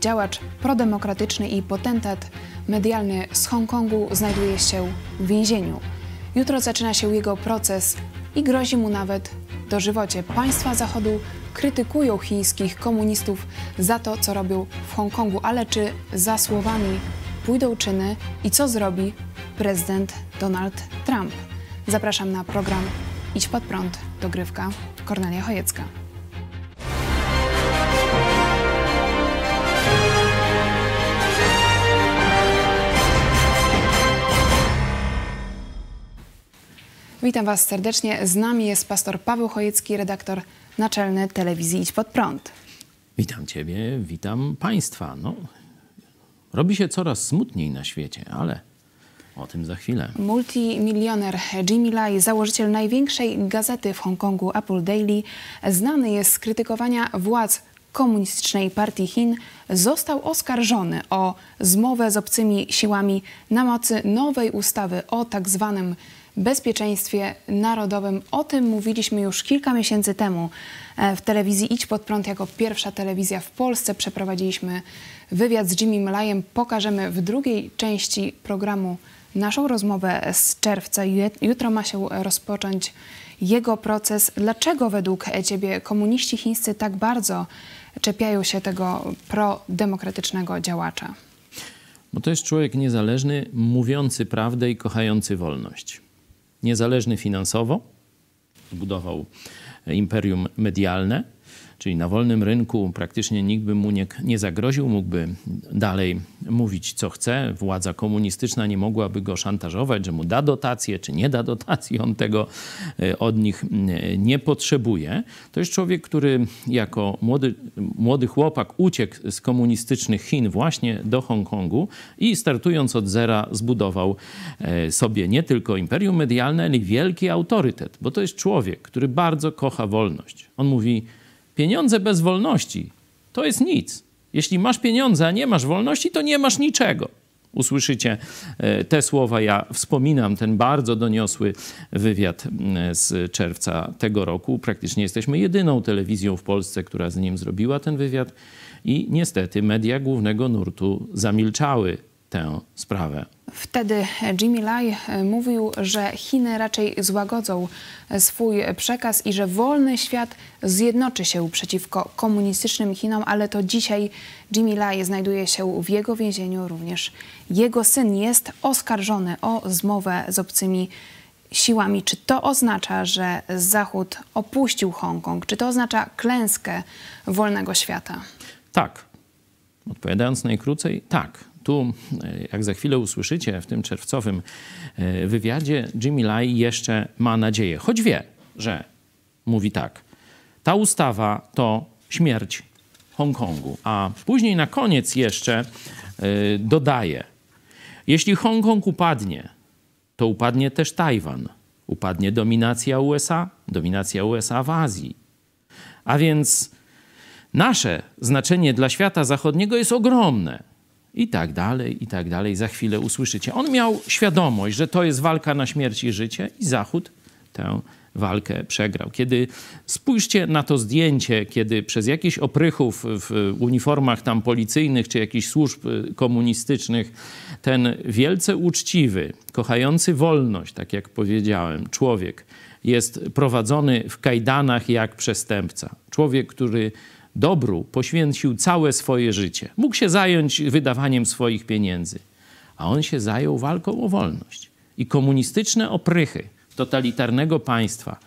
Działacz prodemokratyczny i potentat medialny z Hongkongu, znajduje się w więzieniu. Jutro zaczyna się jego proces i grozi mu nawet dożywocie. Państwa Zachodu krytykują chińskich komunistów za to, co robią w Hongkongu, ale czy za słowami pójdą czyny i co zrobi prezydent Donald Trump? Zapraszam na program Idź pod prąd, dogrywka Kornelia Chojecka. Witam Was serdecznie. Z nami jest pastor Paweł Chojecki, redaktor naczelny telewizji Idź Pod Prąd. Witam Ciebie, witam Państwa. No, robi się coraz smutniej na świecie, ale o tym za chwilę. Multimilioner Jimmy Lai, założyciel największej gazety w Hongkongu Apple Daily, znany jest z krytykowania władz Komunistycznej Partii Chin, został oskarżony o zmowę z obcymi siłami na mocy nowej ustawy o tak zwanym bezpieczeństwie narodowym. O tym mówiliśmy już kilka miesięcy temu e, w telewizji Idź Pod Prąd jako pierwsza telewizja w Polsce. Przeprowadziliśmy wywiad z Jimmy Mlajem. Pokażemy w drugiej części programu naszą rozmowę z czerwca. Jutro ma się rozpocząć jego proces. Dlaczego według Ciebie komuniści chińscy tak bardzo czepiają się tego prodemokratycznego działacza? Bo to jest człowiek niezależny, mówiący prawdę i kochający wolność niezależny finansowo, zbudował imperium medialne, czyli na wolnym rynku praktycznie nikt by mu nie, nie zagroził, mógłby dalej mówić co chce. Władza komunistyczna nie mogłaby go szantażować, że mu da dotację czy nie da dotacji. On tego e, od nich nie potrzebuje. To jest człowiek, który jako młody, młody chłopak uciekł z komunistycznych Chin właśnie do Hongkongu i startując od zera zbudował e, sobie nie tylko imperium medialne, ale i wielki autorytet, bo to jest człowiek, który bardzo kocha wolność. On mówi, Pieniądze bez wolności to jest nic. Jeśli masz pieniądze, a nie masz wolności, to nie masz niczego. Usłyszycie e, te słowa. Ja wspominam ten bardzo doniosły wywiad z czerwca tego roku. Praktycznie jesteśmy jedyną telewizją w Polsce, która z nim zrobiła ten wywiad. I niestety media głównego nurtu zamilczały tę sprawę. Wtedy Jimmy Lai e, mówił, że Chiny raczej złagodzą e, swój przekaz i że wolny świat zjednoczy się przeciwko komunistycznym Chinom, ale to dzisiaj Jimmy Lai znajduje się w jego więzieniu. Również jego syn jest oskarżony o zmowę z obcymi siłami. Czy to oznacza, że Zachód opuścił Hongkong? Czy to oznacza klęskę wolnego świata? Tak. Odpowiadając najkrócej, tak tu, e, jak za chwilę usłyszycie w tym czerwcowym e, wywiadzie, Jimmy Lai jeszcze ma nadzieję, choć wie, że mówi tak. Ta ustawa to śmierć Hongkongu. A później na koniec jeszcze e, dodaje, jeśli Hongkong upadnie, to upadnie też Tajwan. Upadnie dominacja USA, dominacja USA w Azji. A więc nasze znaczenie dla świata zachodniego jest ogromne i tak dalej, i tak dalej. Za chwilę usłyszycie. On miał świadomość, że to jest walka na śmierć i życie i Zachód tę walkę przegrał. Kiedy spójrzcie na to zdjęcie, kiedy przez jakichś oprychów w uniformach tam policyjnych czy jakichś służb y, komunistycznych ten wielce uczciwy, kochający wolność, tak jak powiedziałem, człowiek jest prowadzony w kajdanach jak przestępca. Człowiek, który dobru poświęcił całe swoje życie. Mógł się zająć wydawaniem swoich pieniędzy, a on się zajął walką o wolność. I komunistyczne oprychy totalitarnego państwa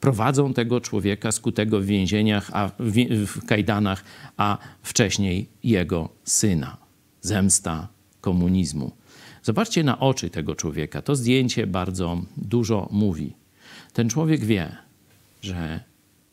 prowadzą tego człowieka skutego w więzieniach, a w, w kajdanach, a wcześniej jego syna. Zemsta komunizmu. Zobaczcie na oczy tego człowieka. To zdjęcie bardzo dużo mówi. Ten człowiek wie, że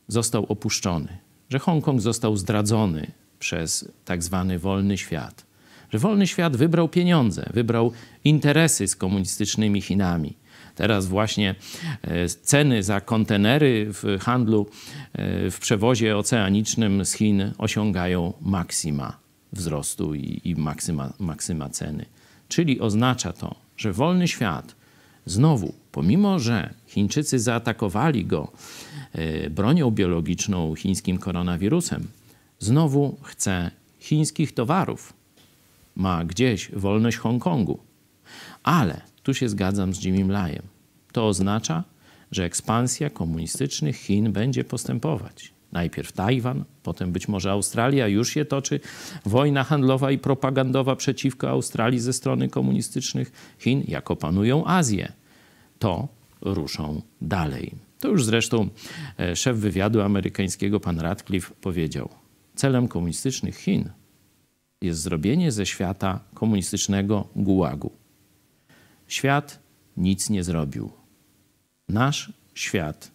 został opuszczony, że Hongkong został zdradzony przez tak zwany wolny świat. Że wolny świat wybrał pieniądze, wybrał interesy z komunistycznymi Chinami. Teraz właśnie e, ceny za kontenery w handlu, e, w przewozie oceanicznym z Chin osiągają maksima wzrostu i, i maksyma, maksyma ceny. Czyli oznacza to, że wolny świat znowu, pomimo że Chińczycy zaatakowali go E, bronią biologiczną, chińskim koronawirusem, znowu chce chińskich towarów ma gdzieś wolność Hongkongu. Ale tu się zgadzam z Jimmy Lajem. To oznacza, że ekspansja komunistycznych Chin będzie postępować. Najpierw Tajwan, potem być może Australia. Już się toczy wojna handlowa i propagandowa przeciwko Australii ze strony komunistycznych Chin, jak opanują Azję. To ruszą dalej. To już zresztą e, szef wywiadu amerykańskiego, pan Radcliffe, powiedział. Celem komunistycznych Chin jest zrobienie ze świata komunistycznego gułagu. Świat nic nie zrobił. Nasz świat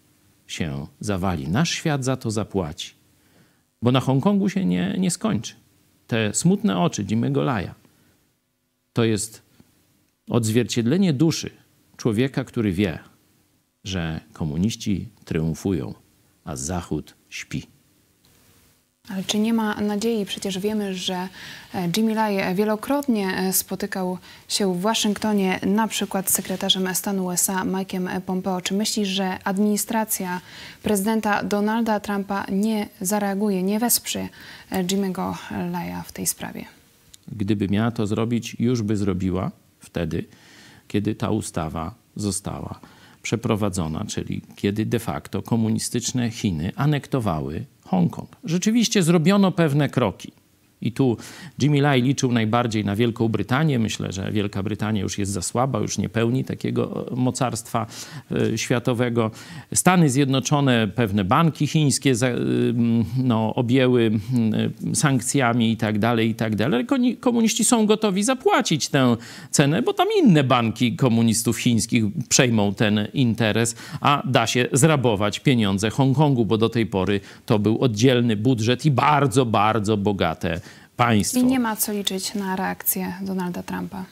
się zawali. Nasz świat za to zapłaci. Bo na Hongkongu się nie, nie skończy. Te smutne oczy Jimmy'ego Laja to jest odzwierciedlenie duszy człowieka, który wie, że komuniści triumfują, a Zachód śpi. Ale czy nie ma nadziei? Przecież wiemy, że e, Jimmy Lai wielokrotnie e, spotykał się w Waszyngtonie, na przykład z sekretarzem stanu USA Mike'em Pompeo. Czy myślisz, że administracja prezydenta Donalda Trumpa nie zareaguje, nie wesprze e, Jimmy'ego Lai'a w tej sprawie? Gdyby miała to zrobić, już by zrobiła wtedy, kiedy ta ustawa została przeprowadzona, czyli kiedy de facto komunistyczne Chiny anektowały Hongkong. Rzeczywiście zrobiono pewne kroki. I tu Jimmy Lai liczył najbardziej na Wielką Brytanię. Myślę, że Wielka Brytania już jest za słaba, już nie pełni takiego e, mocarstwa e, światowego. Stany Zjednoczone, pewne banki chińskie e, no, objęły sankcjami i tak dalej, i tak dalej. Komuniści są gotowi zapłacić tę cenę, bo tam inne banki komunistów chińskich przejmą ten interes, a da się zrabować pieniądze Hongkongu, bo do tej pory to był oddzielny budżet i bardzo, bardzo bogate państwo. I nie ma co liczyć na reakcję Donalda Trumpa.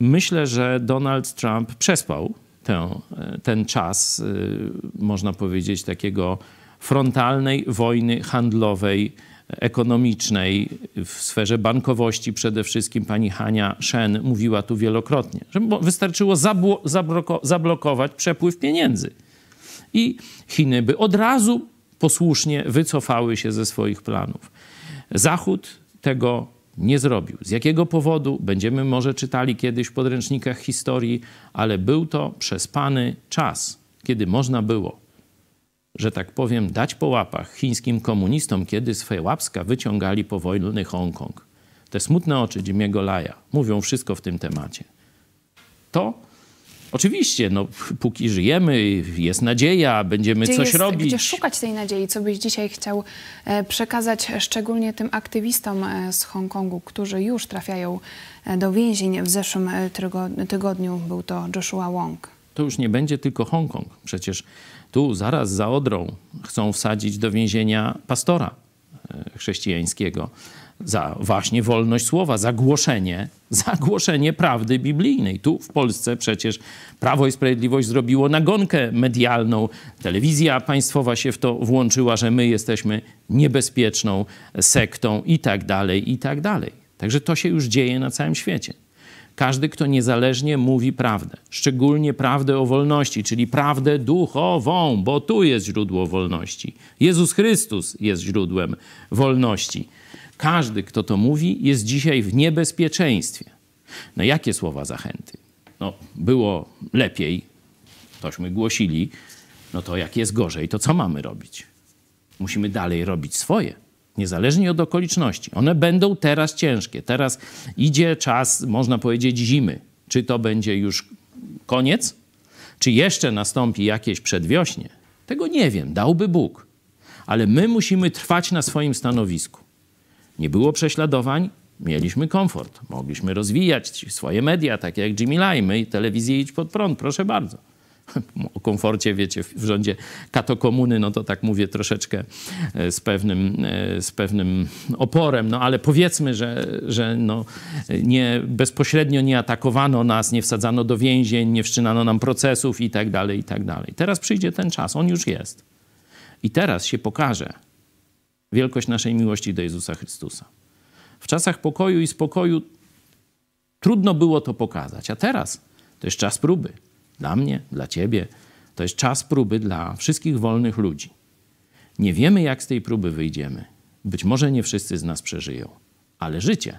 Myślę, że Donald Trump przespał tę, ten czas, y, można powiedzieć, takiego frontalnej wojny handlowej, ekonomicznej w sferze bankowości przede wszystkim pani Hania Shen mówiła tu wielokrotnie, że wystarczyło zablokować przepływ pieniędzy. I Chiny by od razu posłusznie wycofały się ze swoich planów. Zachód tego nie zrobił. Z jakiego powodu? Będziemy może czytali kiedyś w podręcznikach historii, ale był to przespany czas, kiedy można było, że tak powiem, dać po łapach chińskim komunistom, kiedy swoje łapska wyciągali powolny Hongkong. Te smutne oczy Jimmy'ego Laja mówią wszystko w tym temacie. To Oczywiście, no, póki żyjemy, jest nadzieja, będziemy gdzie coś jest, robić. Gdzie szukać tej nadziei? Co byś dzisiaj chciał e, przekazać szczególnie tym aktywistom e, z Hongkongu, którzy już trafiają e, do więzień w zeszłym tygodniu? Był to Joshua Wong. To już nie będzie tylko Hongkong. Przecież tu zaraz za Odrą chcą wsadzić do więzienia pastora chrześcijańskiego za właśnie wolność słowa, za głoszenie, za głoszenie prawdy biblijnej. Tu w Polsce przecież Prawo i Sprawiedliwość zrobiło nagonkę medialną. Telewizja państwowa się w to włączyła, że my jesteśmy niebezpieczną sektą i tak dalej, i tak dalej. Także to się już dzieje na całym świecie. Każdy, kto niezależnie mówi prawdę, szczególnie prawdę o wolności, czyli prawdę duchową, bo tu jest źródło wolności. Jezus Chrystus jest źródłem wolności każdy, kto to mówi, jest dzisiaj w niebezpieczeństwie. No jakie słowa zachęty? No, było lepiej, tośmy głosili, no to jak jest gorzej, to co mamy robić? Musimy dalej robić swoje, niezależnie od okoliczności. One będą teraz ciężkie. Teraz idzie czas, można powiedzieć, zimy. Czy to będzie już koniec? Czy jeszcze nastąpi jakieś przedwiośnie? Tego nie wiem, dałby Bóg. Ale my musimy trwać na swoim stanowisku. Nie było prześladowań, mieliśmy komfort. Mogliśmy rozwijać swoje media, takie jak Jimmy Lai, my telewizję Idź Pod Prąd, proszę bardzo. O komforcie, wiecie, w rządzie katokomuny, no to tak mówię troszeczkę e, z pewnym, e, z pewnym oporem, no ale powiedzmy, że, że no, nie, bezpośrednio nie atakowano nas, nie wsadzano do więzień, nie wszczynano nam procesów i tak dalej, i tak dalej. Teraz przyjdzie ten czas, on już jest. I teraz się pokaże, wielkość naszej miłości do Jezusa Chrystusa. W czasach pokoju i spokoju trudno było to pokazać, a teraz to jest czas próby. Dla mnie, dla ciebie, to jest czas próby dla wszystkich wolnych ludzi. Nie wiemy, jak z tej próby wyjdziemy. Być może nie wszyscy z nas przeżyją, Ale życie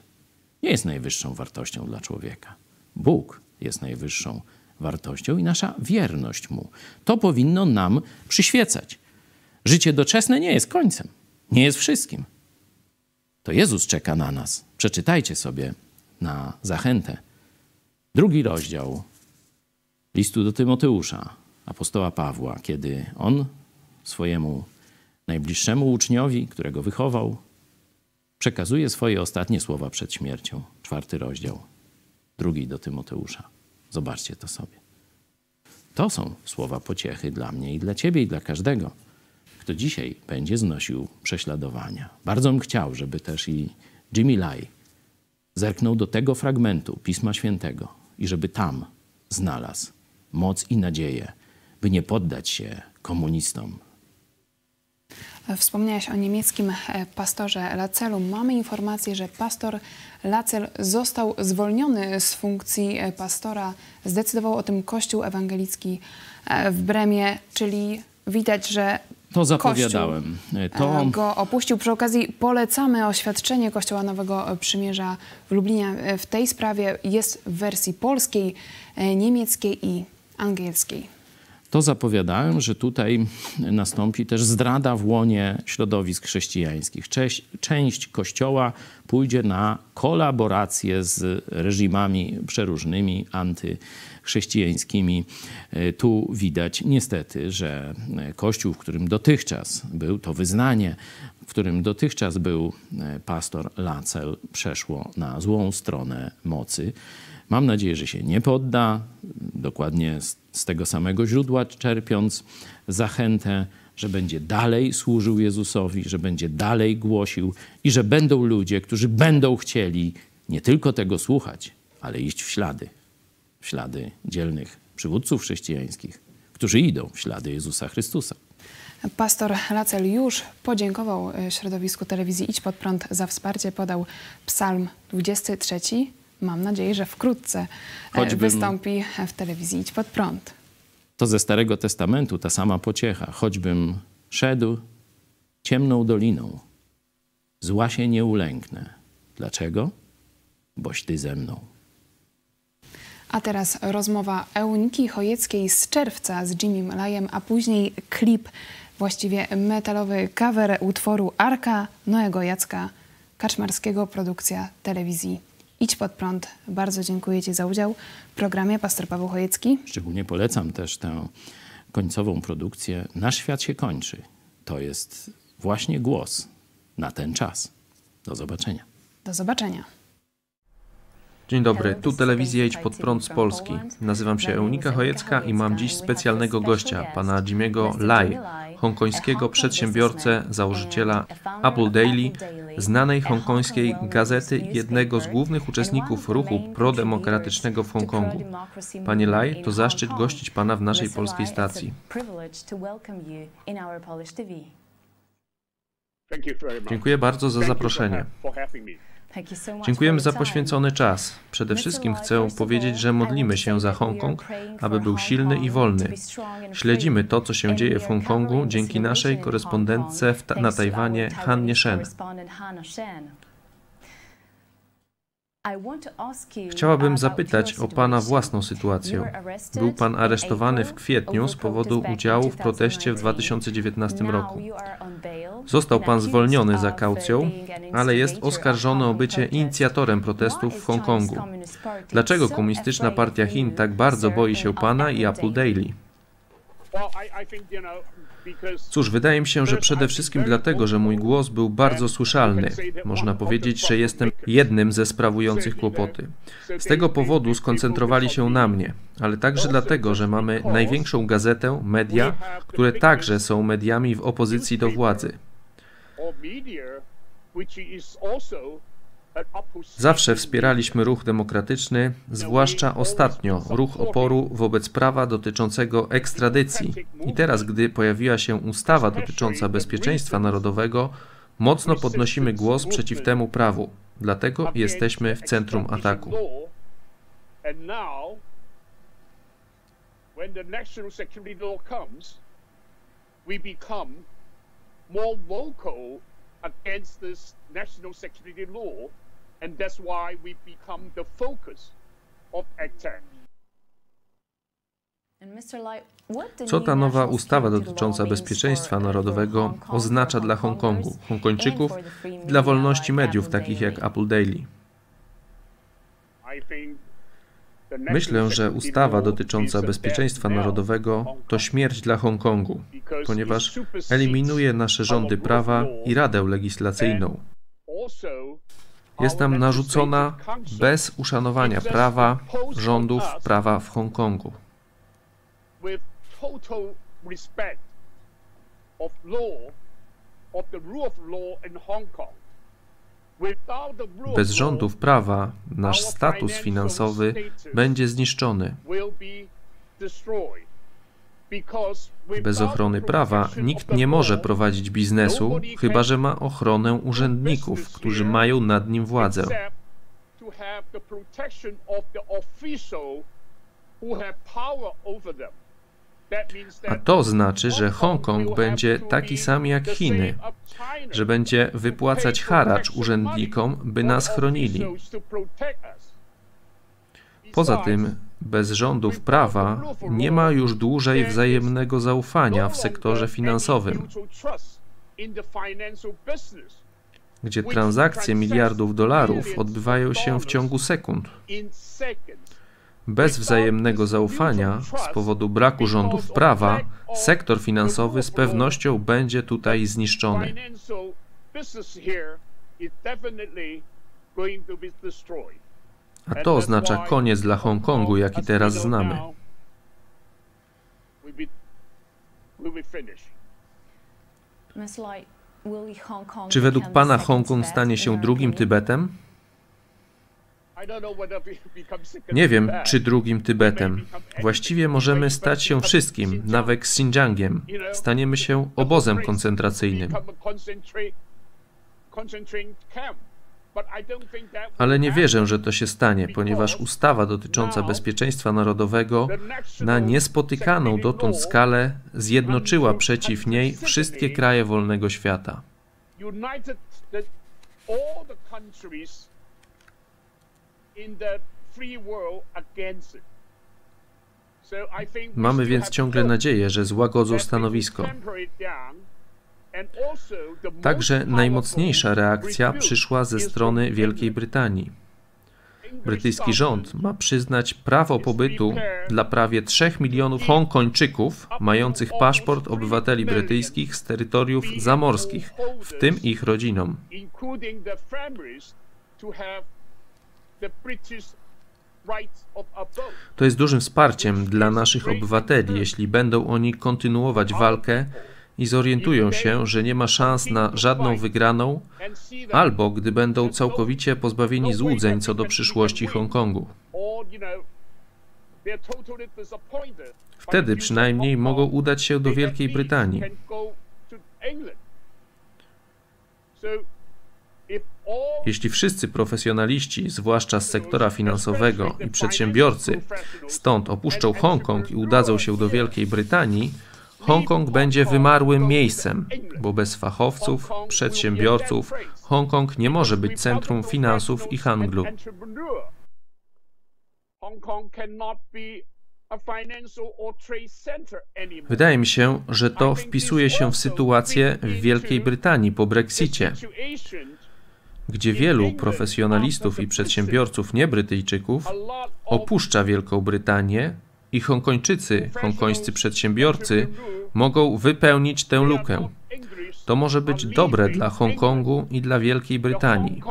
nie jest najwyższą wartością dla człowieka. Bóg jest najwyższą wartością i nasza wierność Mu. To powinno nam przyświecać. Życie doczesne nie jest końcem, nie jest wszystkim. To Jezus czeka na nas. Przeczytajcie sobie na zachętę. Drugi rozdział listu do Tymoteusza, apostoła Pawła, kiedy on swojemu najbliższemu uczniowi, którego wychował, przekazuje swoje ostatnie słowa przed śmiercią. Czwarty rozdział, drugi do Tymoteusza. Zobaczcie to sobie. To są słowa pociechy dla mnie i dla ciebie i dla każdego, kto dzisiaj będzie znosił prześladowania. Bardzo bym chciał, żeby też i Jimmy Lai zerknął do tego fragmentu Pisma Świętego i żeby tam znalazł moc i nadzieję, by nie poddać się komunistom, Wspomniałeś o niemieckim e, pastorze Lacelu. Mamy informację, że pastor Lacel został zwolniony z funkcji e, pastora. Zdecydował o tym Kościół Ewangelicki e, w Bremie, czyli widać, że to zapowiadałem. To... go opuścił. Przy okazji polecamy oświadczenie Kościoła Nowego Przymierza w Lublinie. W tej sprawie jest w wersji polskiej, niemieckiej i angielskiej to zapowiadałem, że tutaj nastąpi też zdrada w łonie środowisk chrześcijańskich. Część, część Kościoła pójdzie na kolaborację z reżimami przeróżnymi, antychrześcijańskimi. E, tu widać niestety, że Kościół, w którym dotychczas był to wyznanie, w którym dotychczas był e, pastor Lacel, przeszło na złą stronę mocy. Mam nadzieję, że się nie podda, dokładnie z, z tego samego źródła czerpiąc zachętę, że będzie dalej służył Jezusowi, że będzie dalej głosił i że będą ludzie, którzy będą chcieli nie tylko tego słuchać, ale iść w ślady, w ślady dzielnych przywódców chrześcijańskich, którzy idą w ślady Jezusa Chrystusa. Pastor Lacel już podziękował e, środowisku telewizji Idź Pod Prąd za wsparcie, podał psalm 23. Mam nadzieję, że wkrótce e, Choćbym... wystąpi w telewizji Idź Pod Prąd. To ze Starego Testamentu ta sama pociecha. Choćbym szedł ciemną doliną, zła się nie ulęknę. Dlaczego? Boś ty ze mną. A teraz rozmowa Euniki Chojeckiej z czerwca z Jimmy Lajem, a później klip, właściwie metalowy cover utworu Arka Noego Jacka Kaczmarskiego, produkcja telewizji Idź pod prąd. Bardzo dziękuję Ci za udział w programie. Pastor Paweł Chojecki. Szczególnie polecam też tę końcową produkcję. Nasz świat się kończy. To jest właśnie głos na ten czas. Do zobaczenia. Do zobaczenia. Dzień dobry, tu telewizja Idź Pod Prąd z Polski. Nazywam się Eunika Chojecka i mam dziś specjalnego gościa, pana Jimiego Lai, hongkońskiego przedsiębiorcę, założyciela Apple Daily, znanej hongkońskiej gazety i jednego z głównych uczestników ruchu prodemokratycznego w Hongkongu. Panie Lai, to zaszczyt gościć pana w naszej polskiej stacji. Dziękuję bardzo za zaproszenie. Dziękujemy za poświęcony czas. Przede wszystkim chcę powiedzieć, że modlimy się za Hongkong, aby był silny i wolny. Śledzimy to, co się dzieje w Hongkongu dzięki naszej korespondentce na Tajwanie Hannie Shen. Chciałabym zapytać o Pana własną sytuację. Był Pan aresztowany w kwietniu z powodu udziału w proteście w 2019 roku. Został Pan zwolniony za kaucją, ale jest oskarżony o bycie inicjatorem protestów w Hongkongu. Dlaczego Komunistyczna Partia Chin tak bardzo boi się Pana i Apple Daily? Cóż, wydaje mi się, że przede wszystkim dlatego, że mój głos był bardzo słyszalny. Można powiedzieć, że jestem jednym ze sprawujących kłopoty. Z tego powodu skoncentrowali się na mnie, ale także dlatego, że mamy największą gazetę, media, które także są mediami w opozycji do władzy. Zawsze wspieraliśmy ruch demokratyczny, zwłaszcza ostatnio ruch oporu wobec prawa dotyczącego ekstradycji. I teraz, gdy pojawiła się ustawa dotycząca bezpieczeństwa narodowego, mocno podnosimy głos przeciw temu prawu. Dlatego jesteśmy w centrum ataku. more vocal against this national security law And that's why we become the focus of ACTEC. Co ta nowa ustawa dotycząca bezpieczeństwa narodowego oznacza dla Hongkongu, Hongkończyków i dla wolności mediów takich jak Apple Daily? Myślę, że ustawa dotycząca bezpieczeństwa narodowego to śmierć dla Hongkongu, ponieważ eliminuje nasze rządy prawa i Radę Legislacyjną. Jest nam narzucona bez uszanowania prawa, rządów prawa w Hongkongu. Bez rządów prawa nasz status finansowy będzie zniszczony. will be destroyed. Because Bez ochrony prawa nikt nie może prowadzić biznesu, chyba że ma ochronę urzędników, którzy mają nad nim władzę. A to znaczy, że Hong Kong Hongkong będzie taki sam jak Chiny, że będzie wypłacać haracz urzędnikom, by nas chronili. Poza tym, bez rządów prawa nie ma już dłużej wzajemnego zaufania w sektorze finansowym, gdzie transakcje miliardów dolarów odbywają się w ciągu sekund. Bez wzajemnego zaufania, z powodu braku rządów prawa, sektor finansowy z pewnością będzie tutaj zniszczony. A to oznacza koniec dla Hongkongu, jaki teraz znamy. Czy według Pana Hongkong stanie się drugim Tybetem? Nie wiem, czy drugim Tybetem. Właściwie możemy stać się wszystkim, nawet Xinjiangiem. Staniemy się obozem koncentracyjnym. Ale nie wierzę, że to się stanie, ponieważ ustawa dotycząca bezpieczeństwa narodowego na niespotykaną dotąd skalę zjednoczyła przeciw niej wszystkie kraje wolnego świata. Mamy więc ciągle nadzieję, że złagodzą stanowisko. Także najmocniejsza reakcja przyszła ze strony Wielkiej Brytanii. Brytyjski rząd ma przyznać prawo pobytu dla prawie 3 milionów Hongkończyków mających paszport obywateli brytyjskich z terytoriów zamorskich, w tym ich rodzinom. To jest dużym wsparciem dla naszych obywateli, jeśli będą oni kontynuować walkę i zorientują się, że nie ma szans na żadną wygraną, albo gdy będą całkowicie pozbawieni złudzeń co do przyszłości Hongkongu. Wtedy przynajmniej mogą udać się do Wielkiej Brytanii. Jeśli wszyscy profesjonaliści, zwłaszcza z sektora finansowego i przedsiębiorcy, stąd opuszczą Hongkong i udadzą się do Wielkiej Brytanii, Hongkong będzie wymarłym miejscem, bo bez fachowców, przedsiębiorców Hongkong nie może być centrum finansów i handlu. Wydaje mi się, że to wpisuje się w sytuację w Wielkiej Brytanii po Brexicie, gdzie wielu profesjonalistów i przedsiębiorców niebrytyjczyków opuszcza Wielką Brytanię i Hongkończycy, hongkońscy przedsiębiorcy mogą wypełnić tę lukę. To może być dobre dla Hongkongu i dla Wielkiej Brytanii.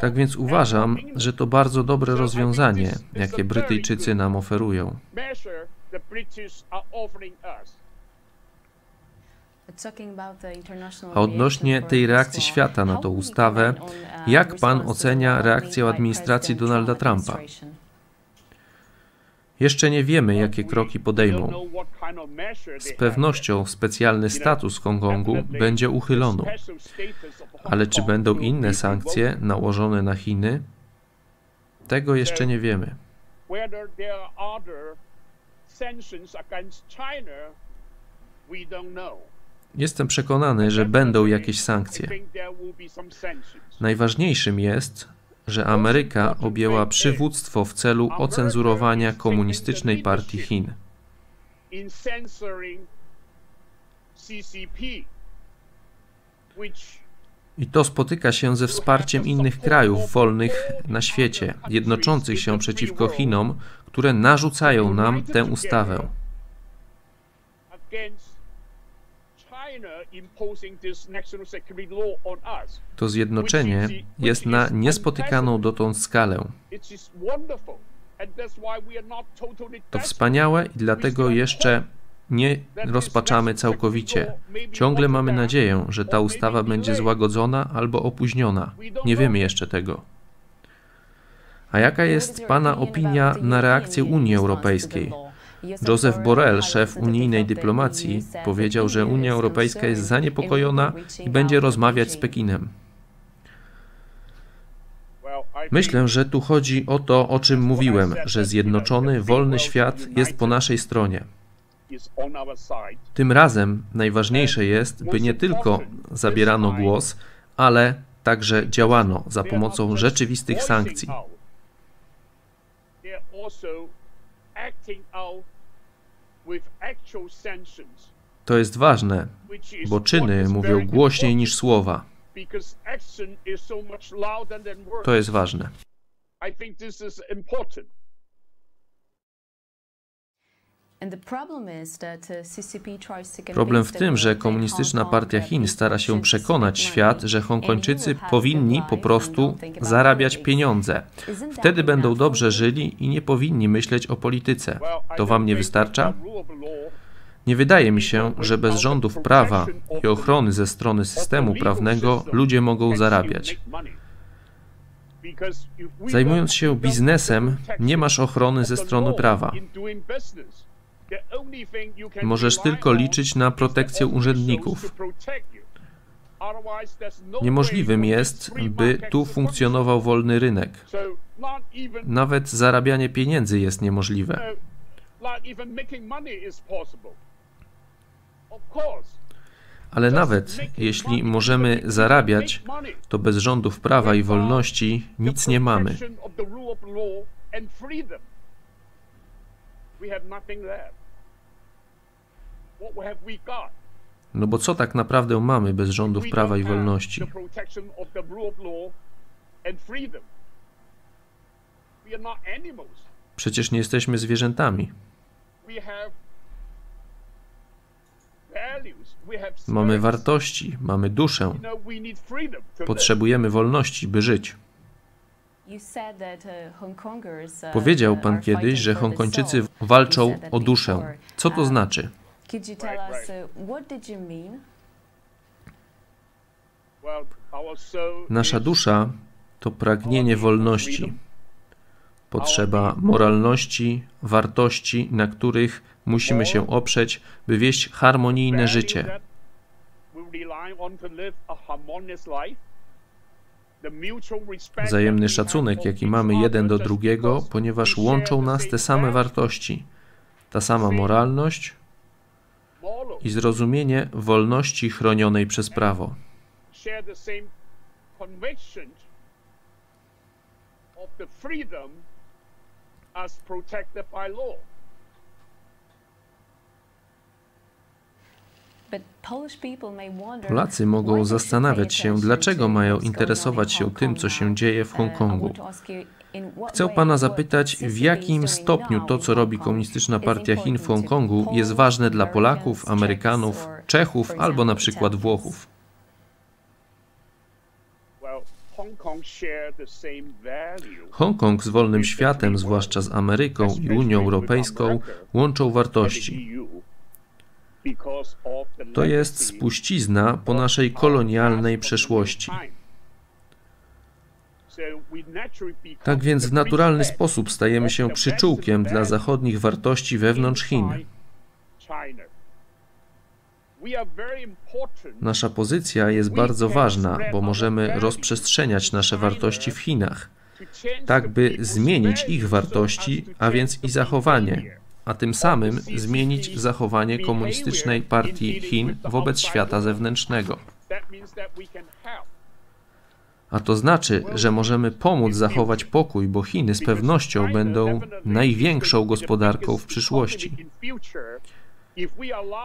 Tak więc uważam, że to bardzo dobre rozwiązanie, jakie Brytyjczycy nam oferują. A odnośnie tej reakcji świata na tą ustawę, jak pan ocenia reakcję administracji Donalda Trumpa? Jeszcze nie wiemy, jakie kroki podejmą. Z pewnością specjalny status Hongkongu będzie uchylony, ale czy będą inne sankcje nałożone na Chiny? Tego jeszcze nie wiemy. Sanctions against China, we don't know. Jestem przekonany, że będą jakieś sankcje. Najważniejszym jest, że Ameryka objęła przywództwo w celu ocenzurowania komunistycznej partii Chin. I to spotyka się ze wsparciem innych krajów wolnych na świecie, jednoczących się przeciwko Chinom, które narzucają nam tę ustawę. To zjednoczenie jest na niespotykaną dotąd skalę. To wspaniałe i dlatego jeszcze nie rozpaczamy całkowicie. Ciągle mamy nadzieję, że ta ustawa będzie złagodzona albo opóźniona. Nie wiemy jeszcze tego. A jaka jest Pana opinia na reakcję Unii Europejskiej? Joseph Borrell, szef unijnej dyplomacji, powiedział, że Unia Europejska jest zaniepokojona i będzie rozmawiać z Pekinem. Myślę, że tu chodzi o to, o czym mówiłem, że zjednoczony, wolny świat jest po naszej stronie. Tym razem najważniejsze jest, by nie tylko zabierano głos, ale także działano za pomocą rzeczywistych sankcji. To jest ważne, bo czyny mówią głośniej niż słowa. To jest ważne. Problem w tym, że Komunistyczna Partia Chin stara się przekonać świat, że Hongkończycy powinni po prostu zarabiać pieniądze. Wtedy będą dobrze żyli i nie powinni myśleć o polityce. To wam nie wystarcza? Nie wydaje mi się, że bez rządów prawa i ochrony ze strony systemu prawnego ludzie mogą zarabiać. Zajmując się biznesem, nie masz ochrony ze strony prawa. Możesz tylko liczyć na protekcję urzędników. Niemożliwym jest, by tu funkcjonował wolny rynek. Nawet zarabianie pieniędzy jest niemożliwe. Ale nawet jeśli możemy zarabiać, to bez rządów prawa i wolności nic nie mamy. No bo co tak naprawdę mamy bez rządów prawa i wolności? Przecież nie jesteśmy zwierzętami. Mamy wartości, mamy duszę. Potrzebujemy wolności, by żyć. Powiedział pan kiedyś, że Hongkończycy walczą o duszę. Co to znaczy? Nasza dusza to pragnienie wolności, potrzeba moralności, wartości, na których musimy się oprzeć, by wieść harmonijne życie. Wzajemny szacunek, jaki mamy jeden do drugiego, ponieważ łączą nas te same wartości, ta sama moralność i zrozumienie wolności chronionej przez prawo. of the freedom as protected by law. Polacy mogą zastanawiać się, dlaczego mają interesować się tym, co się dzieje w Hongkongu. Chcę pana zapytać, w jakim stopniu to, co robi Komunistyczna Partia Chin w Hongkongu, jest ważne dla Polaków, Amerykanów, Czechów albo na przykład Włochów. Hongkong z wolnym światem, zwłaszcza z Ameryką i Unią Europejską, łączą wartości. To jest spuścizna po naszej kolonialnej przeszłości. Tak więc w naturalny sposób stajemy się przyczółkiem dla zachodnich wartości wewnątrz Chin. Nasza pozycja jest bardzo ważna, bo możemy rozprzestrzeniać nasze wartości w Chinach. tak by zmienić ich wartości, a więc i zachowanie, a tym samym zmienić zachowanie komunistycznej partii Chin wobec świata zewnętrznego. A to znaczy, że możemy pomóc zachować pokój, bo Chiny z pewnością będą największą gospodarką w przyszłości.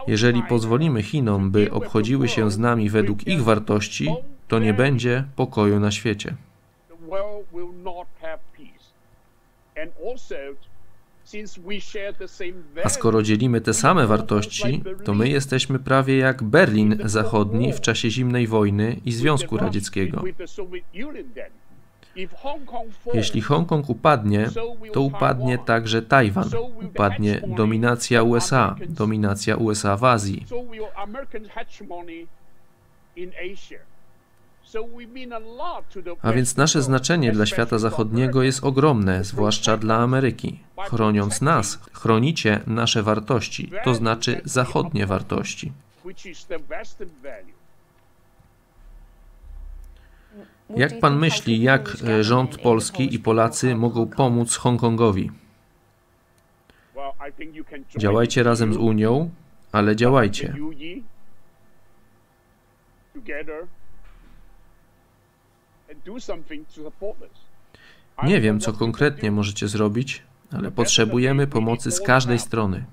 Jeżeli pozwolimy Chinom, by obchodziły się z nami według ich wartości, to nie będzie pokoju na świecie. A skoro dzielimy te same wartości, to my jesteśmy prawie jak Berlin Zachodni w czasie zimnej wojny i Związku Radzieckiego. Jeśli Hongkong upadnie, to upadnie także Tajwan, upadnie dominacja USA, dominacja USA w Azji. A więc nasze znaczenie dla świata zachodniego jest ogromne, zwłaszcza dla Ameryki. Chroniąc nas, chronicie nasze wartości, to znaczy zachodnie wartości. Jak pan myśli, jak rząd polski i Polacy mogą pomóc Hongkongowi? Działajcie razem z Unią, ale działajcie. Nie wiem, co konkretnie możecie zrobić, ale potrzebujemy pomocy z każdej strony.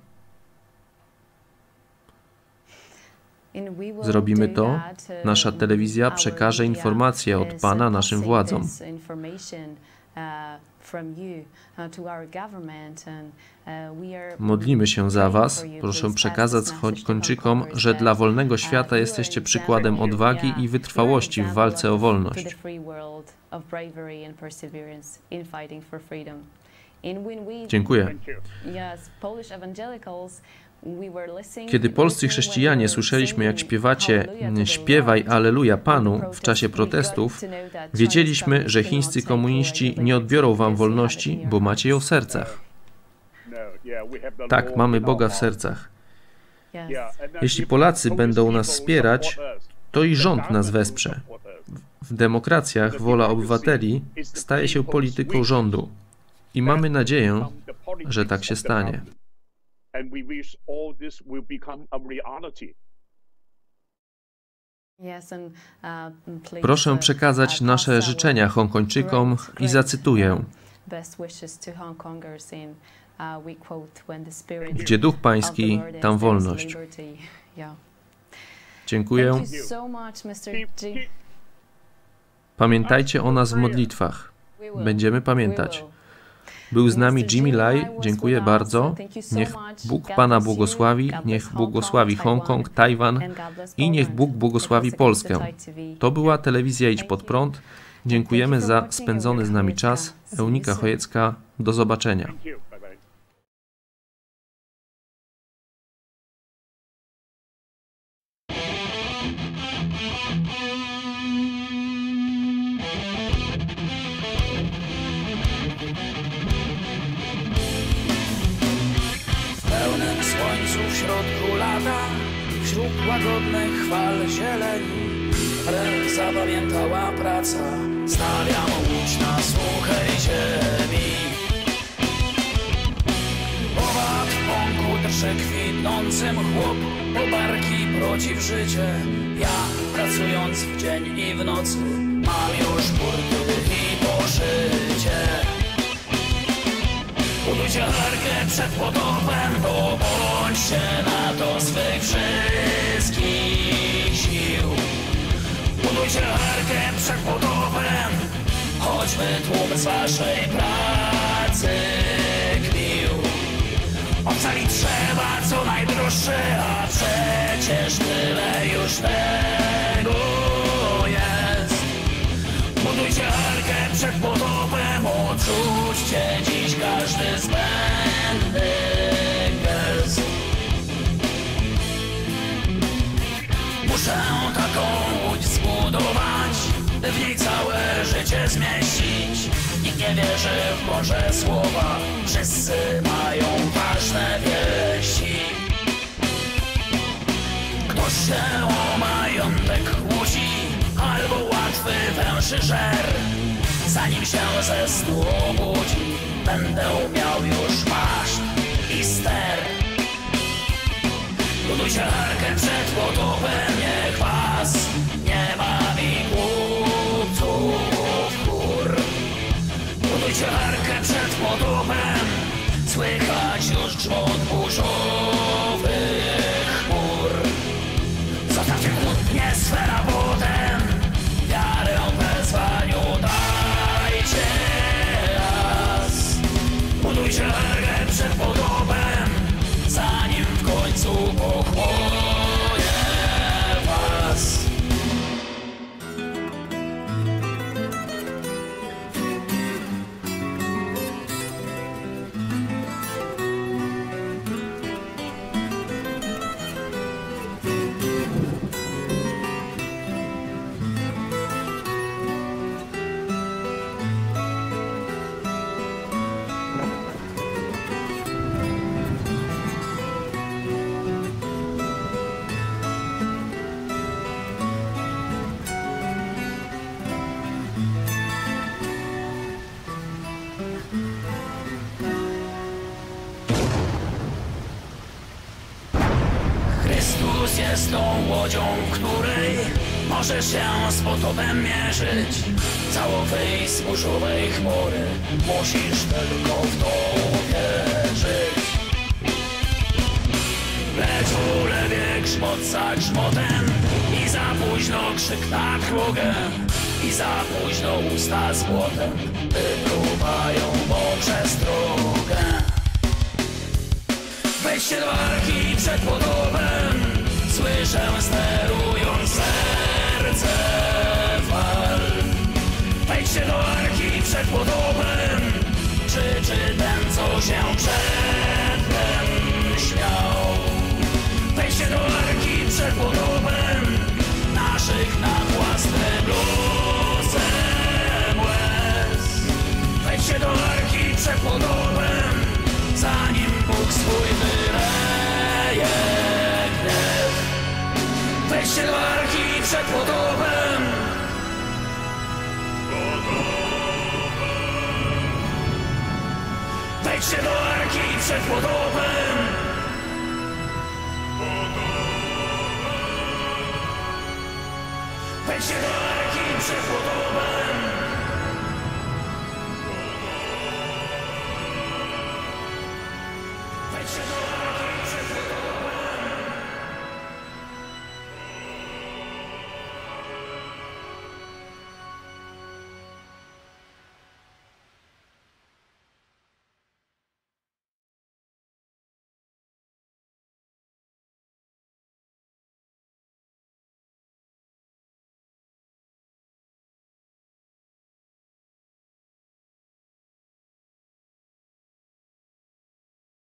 Zrobimy to, nasza telewizja przekaże informacje od Pana naszym władzom. Modlimy się za Was. Proszę przekazać Kończykom, że dla wolnego świata jesteście przykładem odwagi i wytrwałości w walce o wolność. Dziękuję. Kiedy polscy chrześcijanie słyszeliśmy, jak śpiewacie Śpiewaj Aleluja Panu w czasie protestów, wiedzieliśmy, że chińscy komuniści nie odbiorą wam wolności, bo macie ją w sercach. Tak, mamy Boga w sercach. Jeśli Polacy będą nas wspierać, to i rząd nas wesprze. W demokracjach wola obywateli staje się polityką rządu i mamy nadzieję, że tak się stanie. Uh, Proszę przekazać nasze życzenia Hongkończykom i zacytuję. Uh, Gdzie duch pański, tam wolność. Dziękuję. Pamiętajcie o nas w modlitwach. Będziemy pamiętać. Był z nami Jimmy Lai, dziękuję bardzo. Niech Bóg Pana błogosławi, niech błogosławi Hongkong, Tajwan i niech Bóg błogosławi Polskę. To była telewizja Idź Pod Prąd. Dziękujemy za spędzony z nami czas. Eunika Chojecka, do zobaczenia. Bądźcie na to swych wszystkich sił. Budujcie arkę przed potopem, choćby tłum z waszej pracy kpił. Ocalić trzeba co najdroższe, a przecież tyle już tego jest. Budujcie arkę przed potopem, odrzućcie dziś każdy zbędny Muszę taką łódź zbudować, w niej całe życie zmieścić. Nikt nie wierzy w Boże słowa, wszyscy mają ważne wieści. Ktoś się o majątek łusi, albo łatwy węży żer. Zanim się ze snu obudzi Będę miał już maszt i ster Budujcie arkę przed potopem jest tą łodzią, której możesz się z potopem mierzyć. Całowej zburzowej chmury musisz tylko w to uwierzyć. Lecz ulewie grzmot za grzmotem i za późno krzyk na krugę i za późno usta z błotem wypruwają mą przestrogę. Wejdźcie do arki przed podobem Słyszę sterując serce fal. Wejdźcie do arki przed podobem Krzyczy ten, co się przedtem śmiał. Wejdźcie do arki przed podobem Naszych na własne bluzem łez Wejdźcie do arki przed podobem Zanim Bóg swój wyleje Wejście do archi przed podobem. Wejdźcie do arki przed podobem. Wejdźcie do arki przed podobem. Wejdźcie do arki